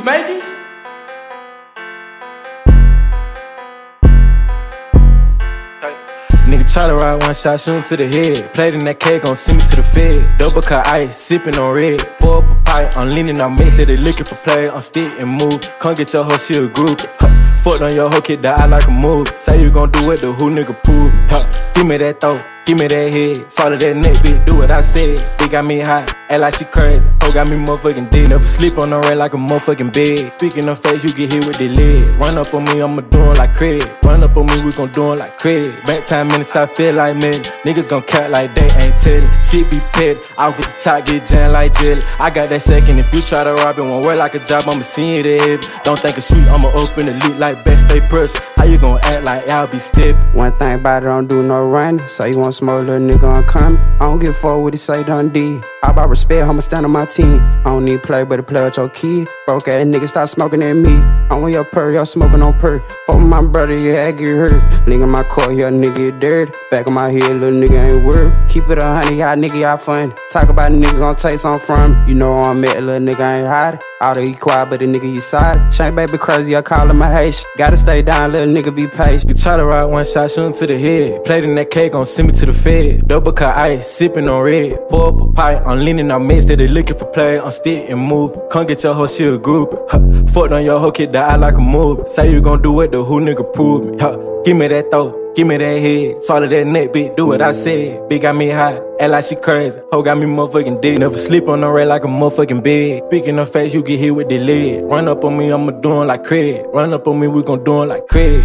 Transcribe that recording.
You made these? Nigga try to ride one shot, shoot to the head. Plating that cake, gon' send me to the fed. Double cut ice, sipping on red. Pour up a pipe, I'm leaning, I'm mixed. They looking for play, I'm stick and move. Can't get your hoe, she a group. Fucked on your hoe, kid, I like a move. Say you gon' do it, the who nigga prove. Huh, give me that though. Give me that head, solid that neck, bitch, do what I said. They got me hot, act like she crazy. Oh, got me motherfucking dead. Never sleep on the red like a motherfucking bed. Speaking of face, you get hit with the lid. Run up on me, I'ma do it like Craig. Run up on me, we gon' do it like Craig. Back time minutes, I feel like me. Niggas gon' cut like they ain't tellin'. Shit be pet, off with the top, get jammed like jelly. I got that second, if you try to rob it, won't work like a job, I'ma see it heavy. Don't think it's sweet, I'ma open the loot like best pay purse. How you gon' act like I'll be stiff? One thing about it, don't do no running. So you want smoke, little nigga, I'm coming. I don't give a fuck what he say, did. I about respect, I'ma stand on my team. I don't need play, but to play with your kid. Broke ass nigga, stop smoking at me. I'm with your purr, y'all smoking on purr. Fuck with oh, my brother, yeah, I get hurt. Nigga, my car, yeah, nigga, get dirt. Back of my head, little nigga ain't worth. Keep it a honey, y'all nigga, y'all fun. Talk about a nigga, gon' take something from. You know I'm at, little nigga ain't hot. All the he quiet, but the nigga he side. Shank baby crazy, I call him my hash. Gotta stay down, little nigga be patient. You try to ride one shot, shoot him to the head. Played in that cake, gon' send me to the fed. Double cut ice, sipping on red. Pour up a pipe, I'm leaning on mix, that they looking for play. I'm stick and move. Come get your hoe, she a group. Huh. Fucked on your hoe, kid, die like a move. Say you gon' do it, the who nigga prove me. Huh. Give me that throw. Give me that head, solid that neck, bitch, do what I said. Big got me high, act like she crazy. Hoe got me motherfucking dead. Never sleep on the red like a motherfucking bed. Speaking of face, you get hit with the lid. Run up on me, I'ma do it like Craig. Run up on me, we gon' do it like Craig.